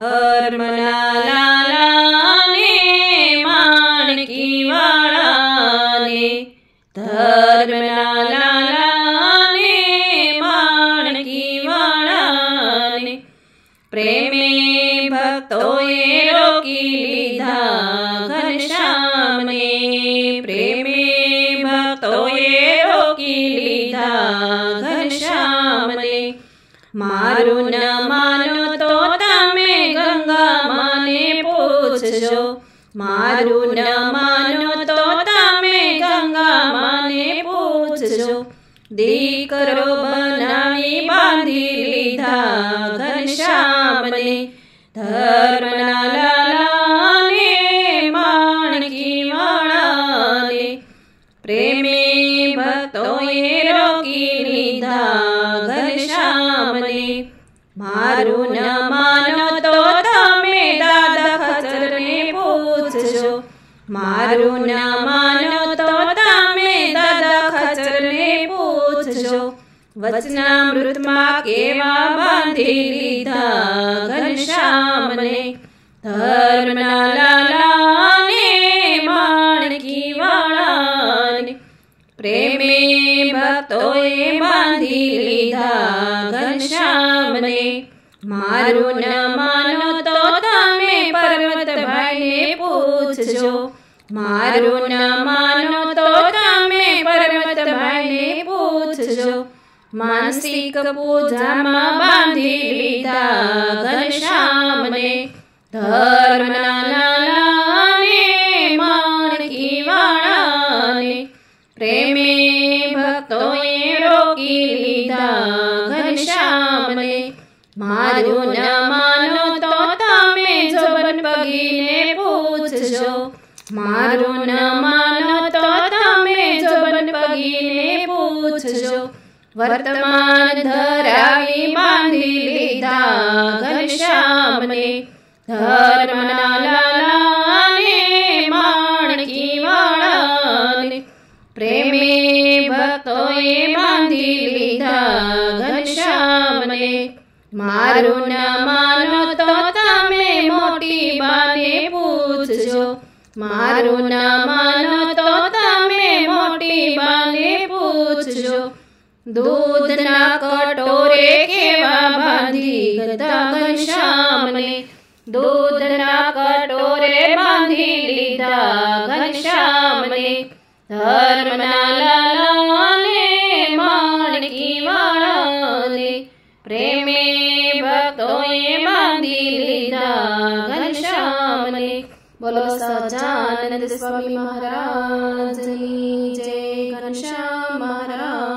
ધર્મના લાલાને માણકી વાળાને ધર્મના લાલાને માણકી વાળાને પ્રેમે ભક્તોએ રોકી લીધા ઘનશ્યામને પ્રેમે ભક્તોએ રોકી લીધા ઘનશ્યામને મારું ન મારું ન માનો તો તમે ગંગા માને પૂછજો દીકરો બનાવી બાંધી લીધા ઘનશ્યામને ધર્મના લાલાને માણકી વાળાને પ્રેમે ભક્તોએ રોકી લીધા ઘનશ્યામને મારું ન મારું ન માનો તો તમે દાદા ખચરને પૂછજો વચનામૃતમાં કેવા બાંધી લીધા ઘનશ્યામને ધર્મના લાલાને માણકી વાળાને પ્રેમે ભક્તોએ બાંધી લીધા ઘનશ્યામને મારું ન પૂછજો મારું ન માનો તો તમે પર્વતભાઈને પૂછજો માનસિક પૂજામાં બાંધી લીધા ઘનશ્યામને ધર્મના લાલાને માણકી વાળાને પ્રેમે ભક્તોએ રોકી લીધા ઘનશ્યામને મારું ન પગીને પૂછજો મારું ન માનો તો તમે જોબન પગીને પૂછજો વર્તમાન ધરાવી બાંધી લીધા ઘનશ્યામને ધર્મના લાલાને માણકી વાળાને પ્રેમે ભક્તોએ બાંધી લીધા ઘનશ્યામને મારું ન માનો તો પૂછજો મારું ન માનો તો તમે મોટી બાને પૂછજો દૂધના કટોરે કેવા બાંધી ગતા ઘનશ્યામને દૂધના કટોરે બાંધી લીધા ઘનશ્યામને ધર્મના લાલાને માણકી વાળાને પ્રેમે ભક્તોએ બાંધી લીધા बोलो सचानंद स्वामी महाराज जय घनश्याम महाराज।